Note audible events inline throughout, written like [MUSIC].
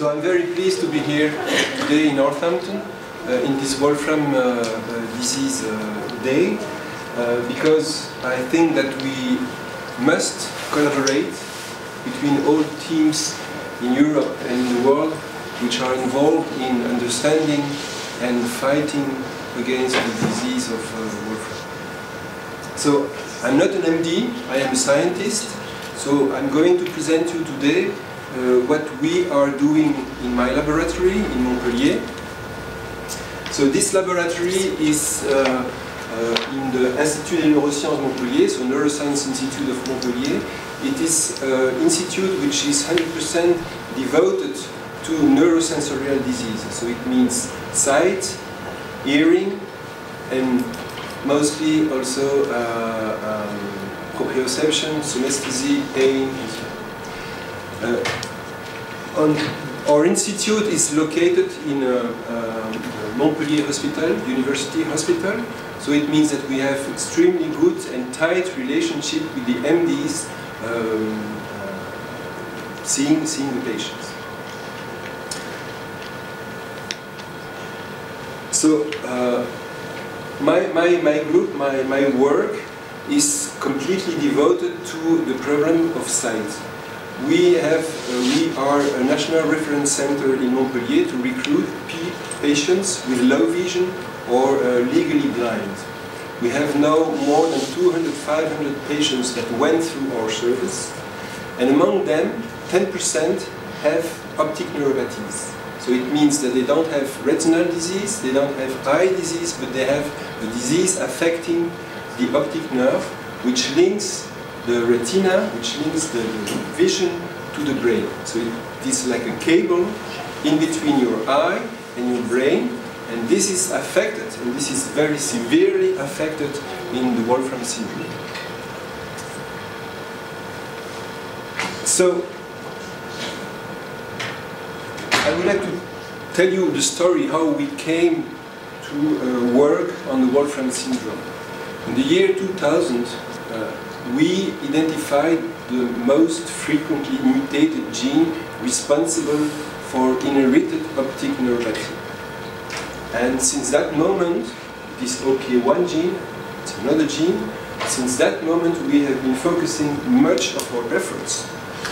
So I'm very pleased to be here today in Northampton uh, in this Wolfram uh, uh, disease uh, day uh, because I think that we must collaborate between all teams in Europe and in the world which are involved in understanding and fighting against the disease of Wolfram. So I'm not an MD, I am a scientist, so I'm going to present you today what we are doing in my laboratory in Montpellier. So this laboratory is uh, uh, in the Institut des Neurosciences Montpellier, so Neuroscience Institute of Montpellier. It is an institute which is 100% devoted to neurosensorial diseases. So it means sight, hearing, and mostly also uh, um, proprioception, synesthesia, pain, and so Uh, on, our institute is located in a, a Montpellier Hospital, University Hospital, so it means that we have extremely good and tight relationship with the MDs um, uh, seeing, seeing the patients. So uh, my, my, my group, my, my work is completely devoted to the problem of sight. We have, uh, we are a national reference center in Montpellier to recruit patients with low vision or uh, legally blind. We have now more than 200, 500 patients that went through our service, and among them, 10% have optic neuropathies. So it means that they don't have retinal disease, they don't have eye disease, but they have a disease affecting the optic nerve, which links the retina, which links the vision to the brain. So it is like a cable in between your eye and your brain, and this is affected, and this is very severely affected in the Wolfram syndrome. So, I would like to tell you the story how we came to uh, work on the Wolfram syndrome. In the year 2000, uh, we identified the most frequently mutated gene responsible for inherited optic neuropathy. And since that moment, this OPA1 gene, it's another gene, since that moment we have been focusing much of our efforts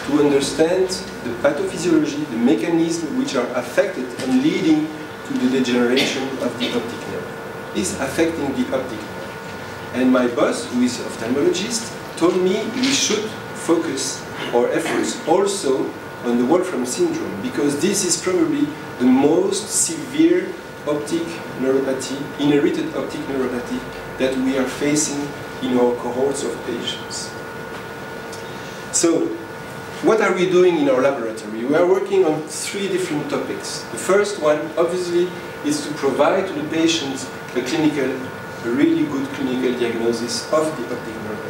to understand the pathophysiology, the mechanisms which are affected and leading to the degeneration of the optic nerve. Is affecting the optic nerve. And my boss, who is an ophthalmologist, told me we should focus our efforts also on the Wolfram syndrome because this is probably the most severe optic neuropathy, inherited optic neuropathy that we are facing in our cohorts of patients. So, what are we doing in our laboratory? We are working on three different topics. The first one, obviously, is to provide to the patients a clinical, a really good clinical diagnosis of the optic neuropathy.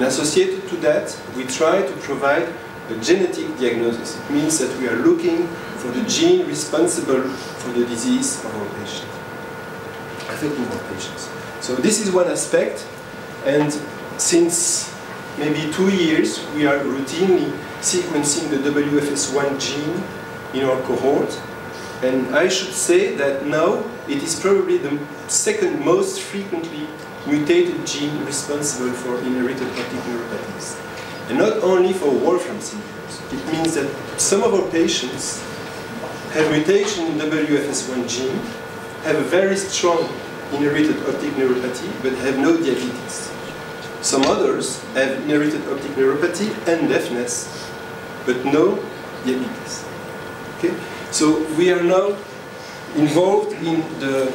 And associated to that, we try to provide a genetic diagnosis. It means that we are looking for the gene responsible for the disease of our patient, affecting our patients. So this is one aspect, and since maybe two years, we are routinely sequencing the WFS1 gene in our cohort, and I should say that now it is probably the second most frequently mutated gene responsible for inherited optic neuropathies. And not only for Wolfram syndromes. It means that some of our patients have mutation in WFS1 gene, have a very strong inherited optic neuropathy, but have no diabetes. Some others have inherited optic neuropathy and deafness, but no diabetes. Okay? So we are now involved in the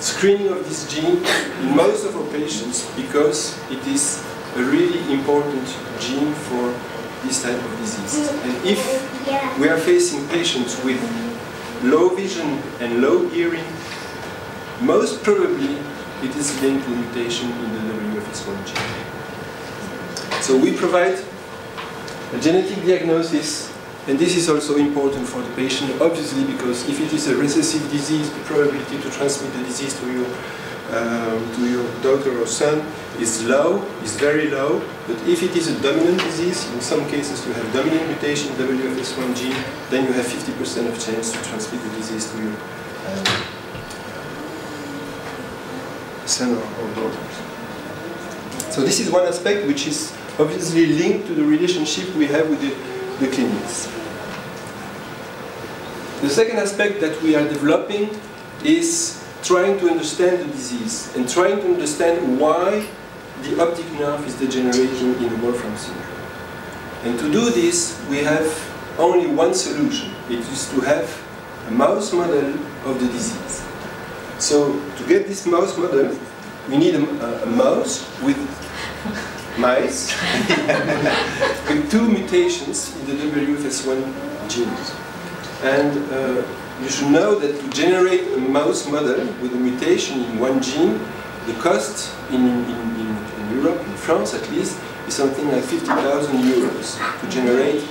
screening of this gene in most of our patients because it is a really important gene for this type of disease. And if we are facing patients with low vision and low hearing, most probably it is linked to mutation in the WFS1 gene. So we provide a genetic diagnosis and this is also important for the patient, obviously, because if it is a recessive disease, the probability to transmit the disease to your, um, to your daughter or son is low, is very low, but if it is a dominant disease, in some cases you have dominant mutation WFS1 gene, then you have 50% of chance to transmit the disease to your um, son or, or daughters. So this is one aspect which is obviously linked to the relationship we have with the, the clinics. The second aspect that we are developing is trying to understand the disease and trying to understand why the optic nerve is degenerating in Wolfram syndrome. And to do this, we have only one solution. It is to have a mouse model of the disease. So to get this mouse model, we need a, a mouse with mice [LAUGHS] with two mutations in the WFS1 genes. And uh, you should know that to generate a mouse model with a mutation in one gene, the cost in, in, in, in Europe, in France at least, is something like 50,000 euros to generate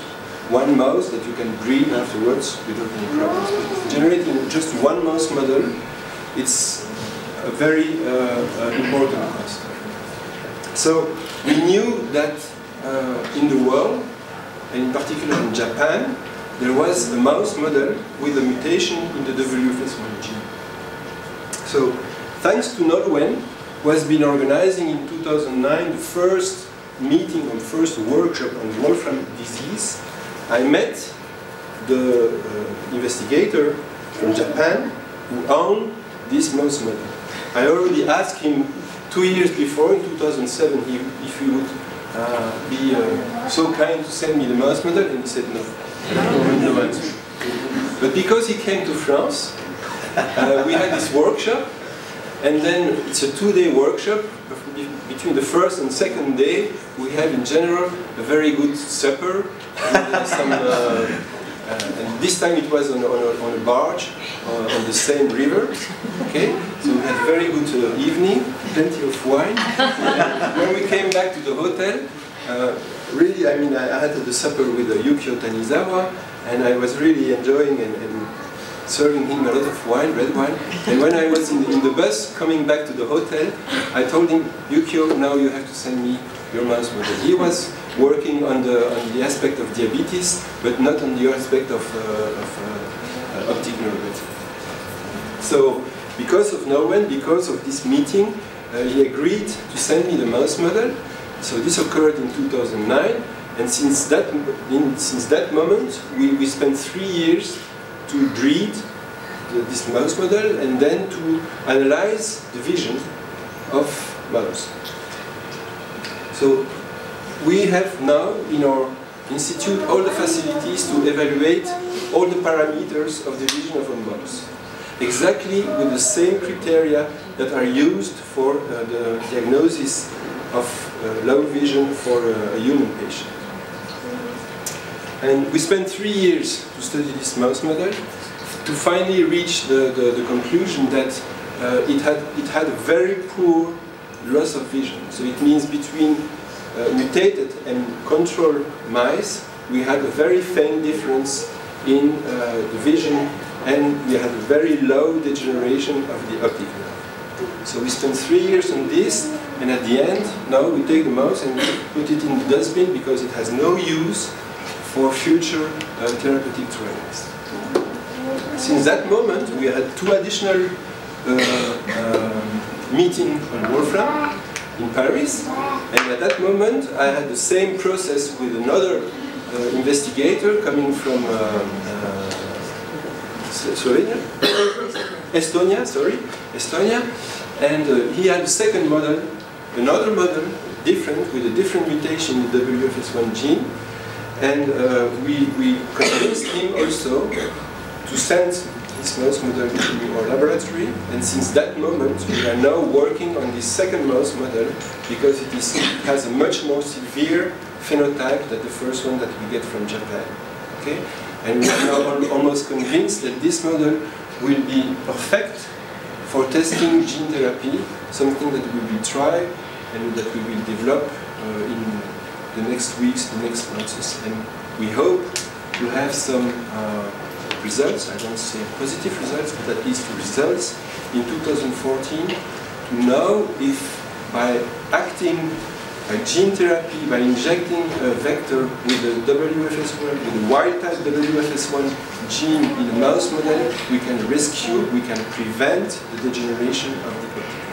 one mouse that you can breed afterwards without any problems. But generating just one mouse model, it's a very uh, uh, important cost. So we knew that uh, in the world, and in particular in Japan, there was a mouse model with a mutation in the WFS1 gene. So, thanks to Nolwenn, who has been organizing in 2009 the first meeting or first workshop on Wolfram disease, I met the uh, investigator from Japan who owned this mouse model. I already asked him two years before, in 2007, if he would uh, be uh, so kind to send me the mouse model, and he said no. But because he came to France, uh, we had this workshop, and then it's a two-day workshop. Between the first and second day, we have in general a very good supper, some, uh, uh, and this time it was on, on, a, on a, barge uh, on the same river. Okay, so we had a very good uh, evening, plenty of wine. when we came back to the hotel, uh, really, I mean, I, I had the supper with uh, Yukio Tanizawa, and I was really enjoying and, and, serving him a lot of wine, red wine. And when I was in, in, the bus coming back to the hotel, I told him, Yukio, now you have to send me your mouse model. He was working on the, on the aspect of diabetes, but not on the aspect of, uh, of uh, optic neuropathy. So, because of Nolwenn, because of this meeting, uh, he agreed to send me the mouse model, so this occurred in 2009, and since that, in, since that moment, we, we spent three years to breed the, this mouse model and then to analyze the vision of mouse. So we have now in our institute all the facilities to evaluate all the parameters of the vision of a mouse. Exactly with the same criteria that are used for uh, the diagnosis of uh, low vision for uh, a human patient. And we spent three years to study this mouse model to finally reach the, the, the conclusion that uh, it, had, it had a very poor loss of vision. So it means between uh, mutated and control mice, we had a very faint difference in uh, the vision and we had a very low degeneration of the optic nerve. So we spent three years on this and at the end, now we take the mouse and put it in the dustbin because it has no use for future uh, therapeutic trials. Since that moment, we had two additional uh, uh, meetings on Wolfram in Paris, and at that moment, I had the same process with another uh, investigator coming from um, uh, Slovenia, [COUGHS] Estonia, sorry, Estonia, and uh, he had a second model another model, different, with a different mutation in the WFS1 gene. And uh, we, we convinced him also to send his mouse model to our laboratory. And since that moment, we are now working on this second mouse model because it, is, it has a much more severe phenotype than the first one that we get from Japan. Okay? And we are now almost convinced that this model will be perfect for testing gene therapy, something that we will try and that we will develop uh, in the next weeks, the next months. And we hope to have some uh, results, I don't say positive results, but at least results in 2014 to know if by acting by gene therapy, by injecting a vector with the WFS1, with the wild type WFS1 gene in a mouse model, we can rescue, we can prevent the degeneration of the nerve.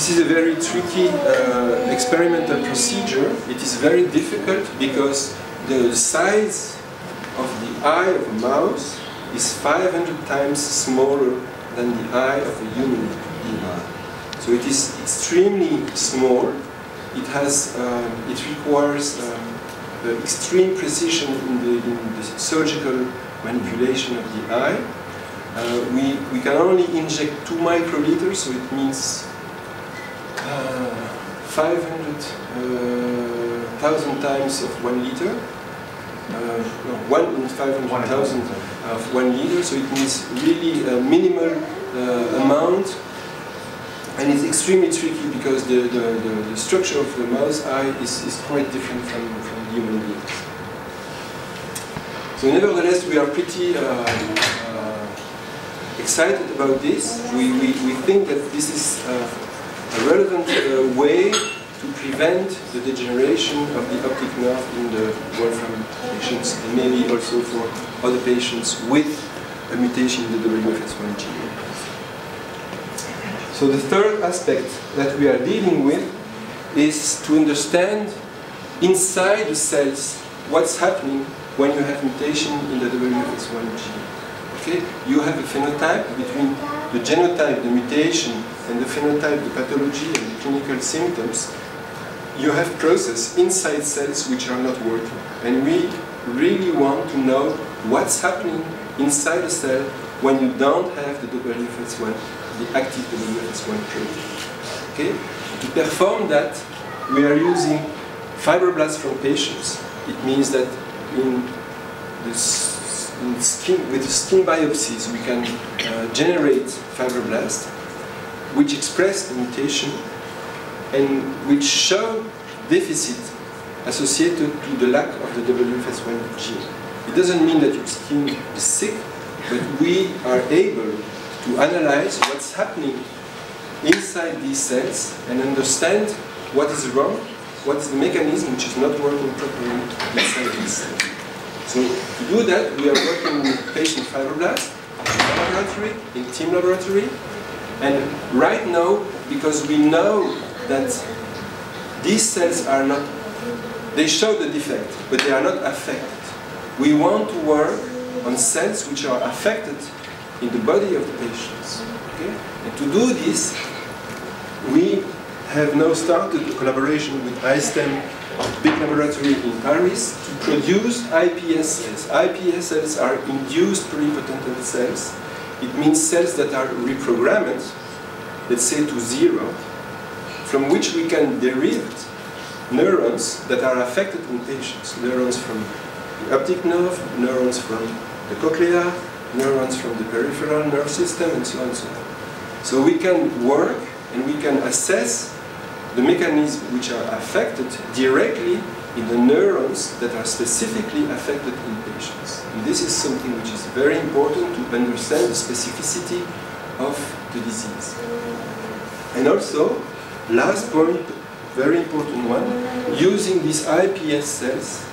This is a very tricky uh, experimental procedure. It is very difficult because the size of the eye of a mouse is 500 times smaller than the eye of a human being. So it is extremely small. It has, um, it requires um, extreme precision in the, in the, surgical manipulation of the eye. Uh, we, we can only inject 2 microliters, so it means 500,000 uh, times of 1 liter. Uh, no, 1 in 500,000 of 1 liter, so it means really a minimal uh, amount and it's extremely tricky because the, the, the, the, structure of the mouse eye is, is quite different from, from human beings. So nevertheless, we are pretty uh, uh, excited about this. We, we, we think that this is uh, a relevant uh, way to prevent the degeneration of the optic nerve in the Wolfram patients and maybe also for other patients with a mutation in the WFS1 gene. So the third aspect that we are dealing with is to understand inside the cells what's happening when you have mutation in the WFS1 gene. Okay? You have a phenotype between the genotype, the mutation, and the phenotype, the pathology, and the clinical symptoms. You have processes inside cells which are not working. And we really want to know what's happening inside a cell when you don't have the WFS1 the active WFS1 protein. Okay? To perform that, we are using fibroblasts from patients. It means that in in skin, with skin biopsies, we can uh, generate fibroblasts which express the mutation and which show deficit associated to the lack of the WFS1 gene. It doesn't mean that your skin is sick, but we are able to analyze what's happening inside these cells and understand what is wrong, what is the mechanism which is not working properly inside these cells. So to do that, we are working with patient fibroblasts in laboratory, in team laboratory, and right now, because we know that these cells are not, they show the defect, but they are not affected. We want to work on cells which are affected in the body of the patients. Okay? And to do this, we have now started a collaboration with iStem, a big laboratory in Paris, to produce IPS cells. IPS cells are induced pluripotent cells. It means cells that are reprogrammed, let's say to zero, from which we can derive neurons that are affected in patients. Neurons from the optic nerve, neurons from the cochlea, neurons from the peripheral nerve system, and so on and so on. So we can work and we can assess the mechanisms which are affected directly in the neurons that are specifically affected in patients. And this is something which is very important to understand the specificity of the disease. And also, last point, very important one, using these IPS cells,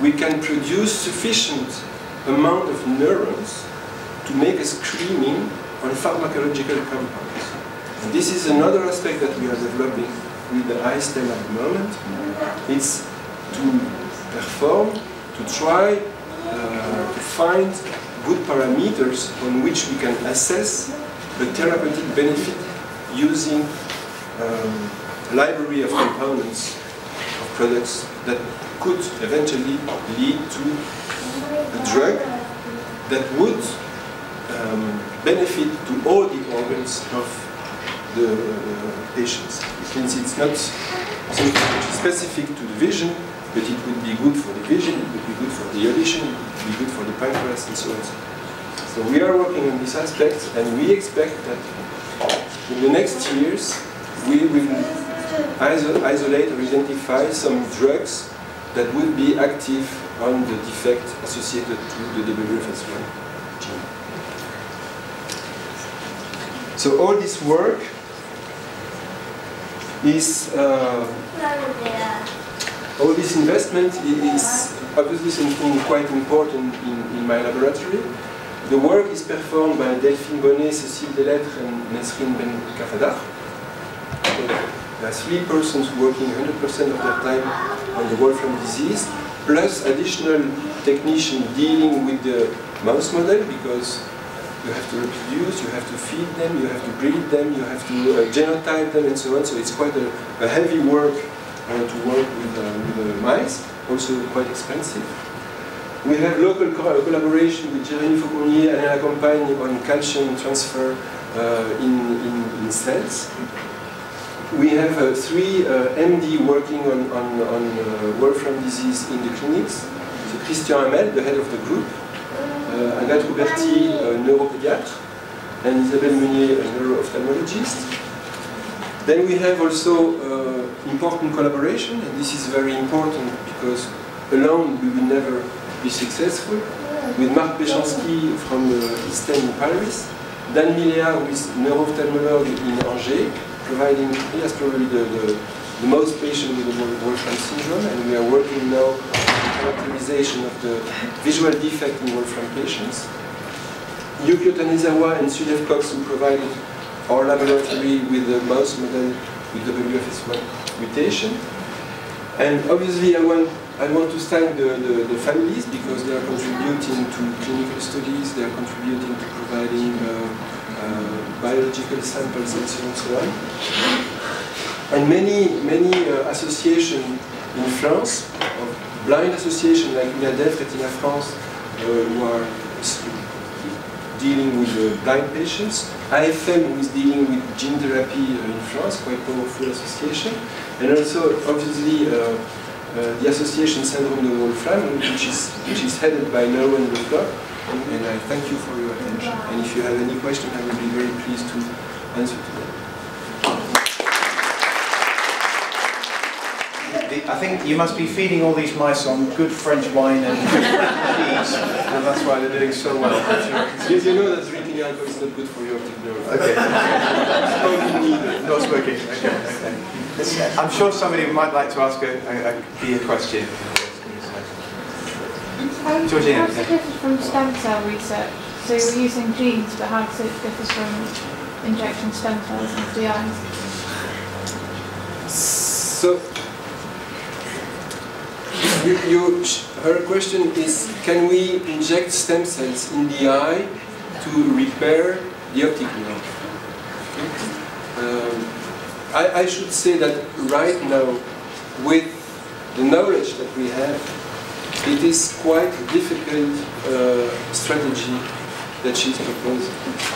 we can produce sufficient amount of neurons to make a screening on pharmacological compounds. And this is another aspect that we are developing with the iStem at the moment. It's to perform, to try uh, to find good parameters on which we can assess the therapeutic benefit using um, a library of components of products that could eventually lead to a drug that would um, benefit to all the organs of the uh, patients. It means it's not specific to the vision, but it would be good for the vision, it would be good for the audition, it would be good for the pancreas, and so on. So we are working on this aspect, and we expect that in the next years we will isolate or identify some drugs that will be active on the defect associated to the WFS1. Gene. So all this work is uh, all this investment is obviously something quite important in, in my laboratory. The work is performed by Delphine Bonnet, Cécile Delettre and Nesrine Ben Kafadar. There are three persons working 100% of their time on the Wolfram disease, plus additional technician dealing with the mouse model because you have to reproduce, you have to feed them, you have to breed them, you have to uh, genotype them and so on. So it's quite a, a heavy work to work with, uh, with mice, also quite expensive. We have local co collaboration with Jérémy Fauconnier and Alain Lacampagne on calcium transfer uh, in, in, in cells we have uh, three uh, MD working on, on, on uh, Wolfram disease in the clinics. So Christian Hamel, the head of the group, uh, Agathe Roubertie, neuropediatre, and Isabelle Meunier, a neuro-ophthalmologist. Then we have also uh, important collaboration, and this is very important because alone we will never be successful, with Marc Peschanski from uh, ISTEM in Paris, Dan Milea, who is neuro-ophthalmologist in Angers, providing, he has probably the, the, the most patients with the Wolfram syndrome, and we are working now on the characterization of the visual defect in Wolfram patients. Yukio Tanizawa and Sulev Kõks, who provided our laboratory with the mouse model with WFS1 mutation. And obviously I want, I want to thank the, the, the, families because they are contributing to clinical studies, they are contributing to providing uh, uh, biological samples and so on and so on. And many, many uh, associations in France, blind associations like UNADEV, Retina France, uh, who are dealing with blind patients, AFM who is dealing with gene therapy in France, quite powerful association, and also obviously uh, uh, the association Syndrome de Wolfram, which is, which is headed by Nolwenn Le and I thank you for your attention. And if you have any questions, I would be very pleased to answer to them. I think you must be feeding all these mice on good French wine and cheese, and that's why they're doing so well. Yes, you know that drinking alcohol is not good for your optic nerve. Okay. [LAUGHS] no smoking. Okay. okay. I'm sure somebody might like to ask a, a, a question. How, Georgina, how does it differ from stem cell research? So you're using genes, but how does it differ from injecting stem cells into the eyes? So, you, you, her question is, can we inject stem cells in the eye to repair the optic nerve? Um, I, I should say that right now, with the knowledge that we have, it is quite a difficult uh, strategy that she's proposing.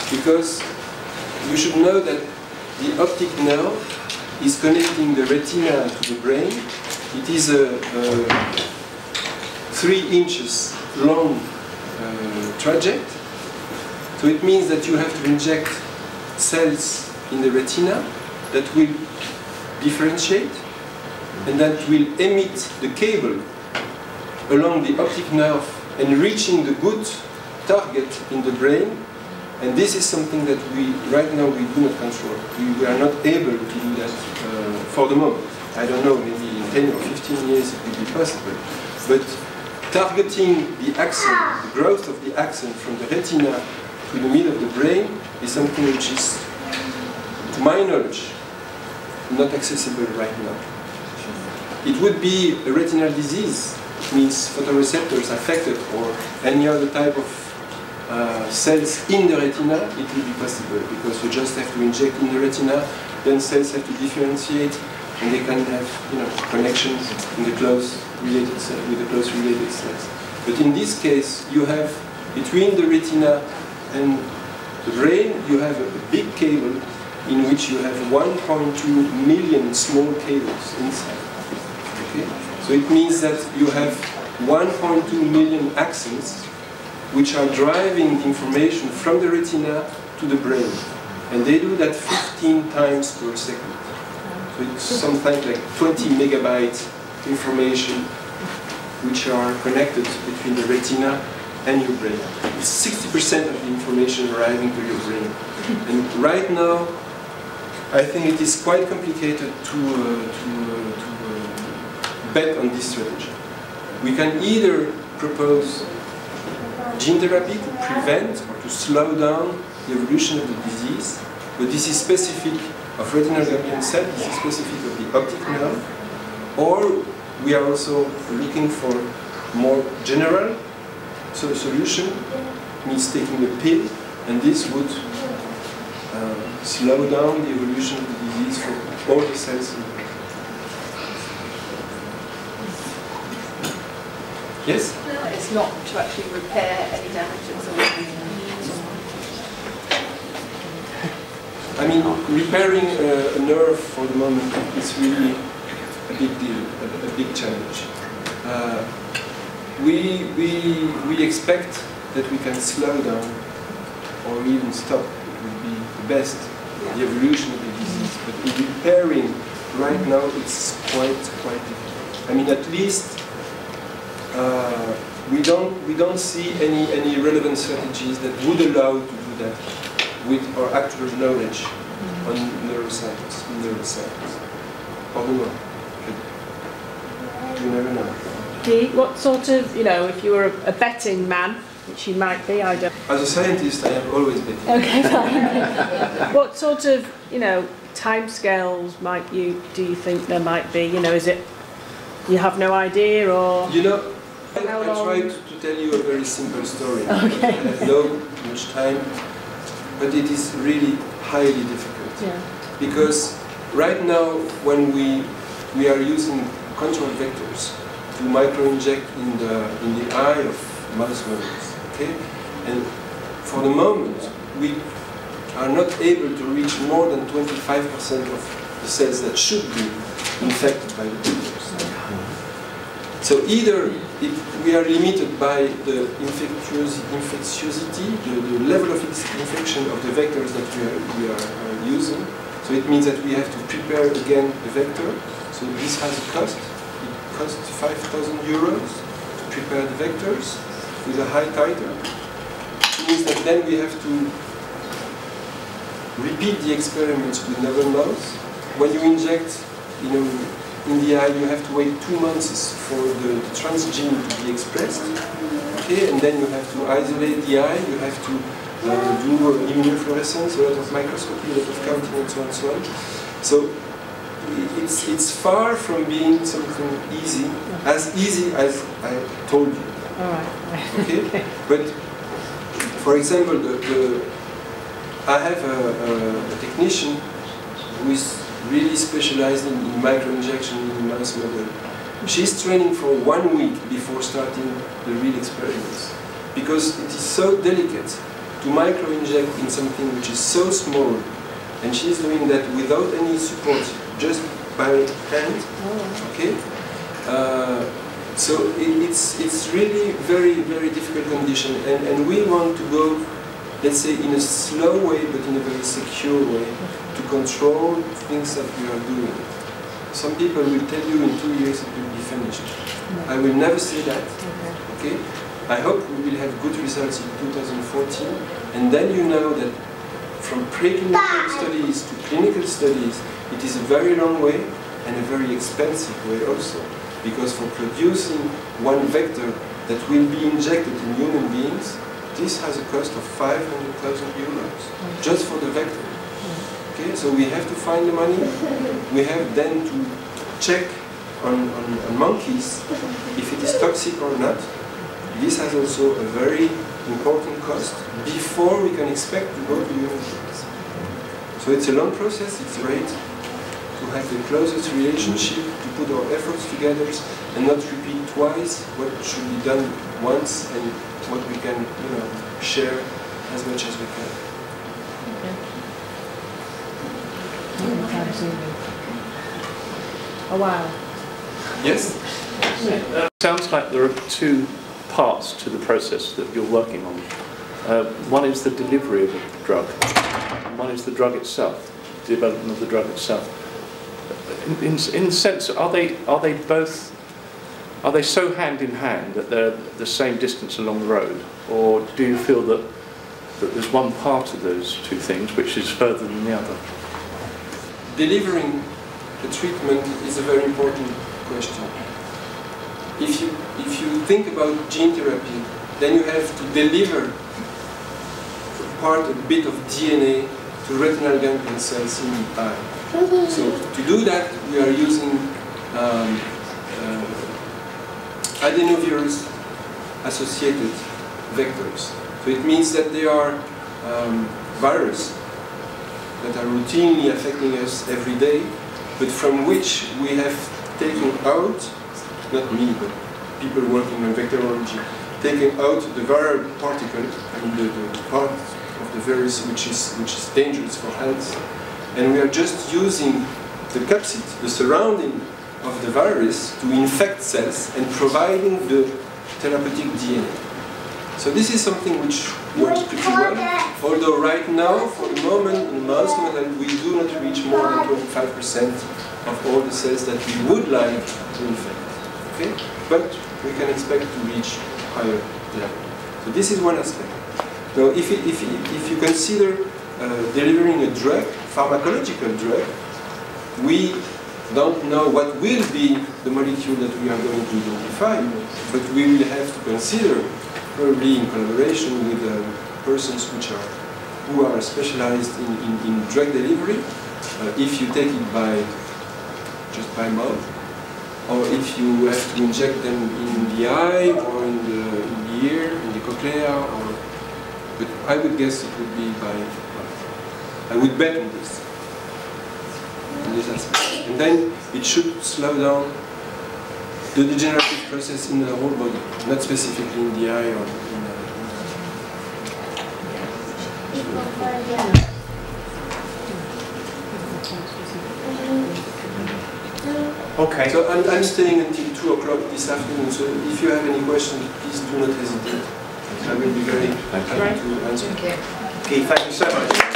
Because you should know that the optic nerve is connecting the retina to the brain. It is a, a three inches long uh, traject. So it means that you have to inject cells in the retina that will differentiate and that will emit the cable along the optic nerve and reaching the good target in the brain. And this is something that we, right now, we do not control. We, we are not able to do that uh, for the moment. I don't know, maybe 10 or 15 years it will be possible. But targeting the axon, the growth of the axon from the retina to the middle of the brain is something which is, to my knowledge, not accessible right now. It would be a retinal disease means photoreceptors affected or any other type of uh, cells in the retina, it will be possible because you just have to inject in the retina, then cells have to differentiate and they can have you know, connections in the close related cell, with the close related cells. But in this case, you have between the retina and the brain, you have a big cable in which you have 1.2 million small cables inside. Okay? So it means that you have 1.2 million axons which are driving information from the retina to the brain. And they do that 15 times per second. It's something like 20 megabyte information which are connected between the retina and your brain. It's 60% of the information arriving to your brain. And right now, I think it is quite complicated to, uh, to, uh, to uh, bet on this strategy. We can either propose gene therapy to prevent or to slow down the evolution of the disease, but this is specific of retinal ganglion cell, this is specific of the optic nerve, or we are also looking for more general so the solution means taking a pill, and this would uh, slow down the evolution of the disease for all the cells. Yes? It's not to actually repair any damage that's already I mean, repairing a, a nerve for the moment is really a big deal, a, a big challenge. Uh, we, we, we expect that we can slow down or even stop. It would be the best, the evolution of the disease. But in repairing, right now, it's quite, quite difficult. I mean, at least uh, we don't we don't see any any relevant strategies that would allow to do that with our actual knowledge on neuroscience, neuroscience. Or the world. You never know. Dee, what sort of, you know, if you were a, a betting man, which you might be, I don't. As a scientist, I have always been. Okay, fine. [LAUGHS] what sort of, you know, timescales might you do you think there might be? You know, is it you have no idea or? You know, I, I try to, to tell you a very simple story. Okay. I have no much time, but it is really highly difficult. Yeah. Because right now, when we, we are using control vectors to microinject in the, in the eye of mouse models, okay? And for the moment, we are not able to reach more than 25% of the cells that should be infected by the vectors. So either it, we are limited by the infectious, infectiosity, the, the level of infection of the vectors that we are, we are uh, using. So it means that we have to prepare again the vector. So this has a cost. It costs 5,000 euros to prepare the vectors with a high titer. It means that then we have to repeat the experiments with another mouse. When you inject, you know, in the eye, you have to wait two months for the transgene to be expressed. Okay, and then you have to isolate the eye. You have to uh, do uh, immunofluorescence, a lot of microscopy, a lot of counting, and so on and so on. So it's it's far from being something easy, as easy as I told you. Right. Okay, but for example, the, the I have a, a, a technician who is really specialized in, in microinjection in the mouse model. She's training for one week before starting the real experiments because it is so delicate to microinject in something which is so small, and she's doing that without any support, just by hand. Okay. Uh, so it, it's it's really very very difficult condition, and, and we want to go, let's say, in a slow way, but in a very secure way, to control things that we are doing. Some people will tell you in two years it will be finished. I will never say that. Okay. I hope we will have good results in 2014, and then you know that from preclinical studies to clinical studies, it is a very long way and a very expensive way also. Because for producing one vector that will be injected in human beings, this has a cost of 500,000 euros mm. just for the vector. Mm. Okay, so we have to find the money. We have then to check on, on, on monkeys if it is toxic or not. This has also a very important cost before we can expect to go to human beings. So it's a long process, it's great have the closest relationship, to put our efforts together and not repeat twice what should be done once and what we can, you know, share as much as we can. Oh wow. Yes? Sounds like there are two parts to the process that you're working on. Uh, one is the delivery of the drug, and one is the drug itself, the development of the drug itself. In, in, a sense, are they, are they both, are they so hand in hand that they're the same distance along the road? Or do you feel that, that there's one part of those two things which is further than the other? delivering the treatment is a very important question. If you, if you think about gene therapy, then you have to deliver part, a bit of DNA to retinal ganglion cells in the eye. So to do that, we are using um, uh, adenovirus associated vectors. So it means that they are um, viruses that are routinely affecting us every day, but from which we have taken out, not me, but people working on vectorology, taken out the viral particle, I mean the, the part of the virus which is, which is dangerous for health, and we are just using the capsid, the surrounding of the virus, to infect cells and providing the therapeutic DNA. So this is something which works pretty well, although right now, for the moment, in mouse model, we do not reach more than 25% of all the cells that we would like to infect. Okay? But we can expect to reach higher level. So this is one aspect. Now, if, you- if, if you consider delivering a drug, pharmacological drug, we don't know what will be the molecule that we are going to identify, but we will have to consider, probably in collaboration with uh, persons which are who are specialized in, in, in drug delivery, uh, if you take it by just by mouth, or if you have to inject them in the eye or in the, in the ear, in the cochlea, or but I would guess it would be by. I would bet on this. On this aspect. And then it should slow down the degenerative process in the whole body, not specifically in the eye or in the, Okay. So I'm, I'm staying until 2 o'clock this afternoon, so if you have any questions, please do not hesitate. I will be very happy to answer. Keith, thank you so much.